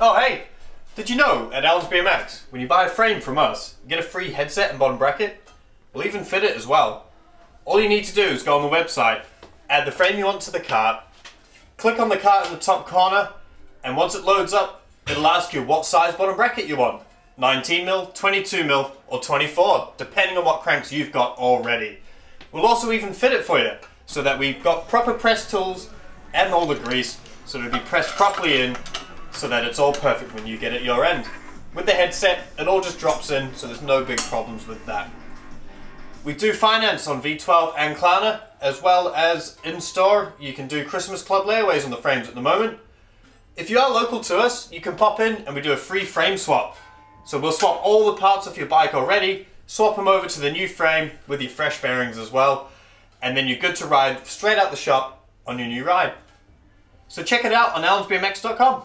Oh, hey! Did you know at Alan's BMX, when you buy a frame from us, you get a free headset and bottom bracket? We'll even fit it as well. All you need to do is go on the website, add the frame you want to the cart, click on the cart in the top corner, and once it loads up, it'll ask you what size bottom bracket you want. 19mm, 22mm, or 24, depending on what cranks you've got already. We'll also even fit it for you, so that we've got proper press tools and all the grease, so it'll be pressed properly in, so that it's all perfect when you get it your end. With the headset, it all just drops in, so there's no big problems with that. We do finance on V12 and Klarna, as well as in store. You can do Christmas Club layaways on the frames at the moment. If you are local to us, you can pop in and we do a free frame swap. So we'll swap all the parts of your bike already, swap them over to the new frame with your fresh bearings as well, and then you're good to ride straight out the shop on your new ride. So check it out on alansbmx.com.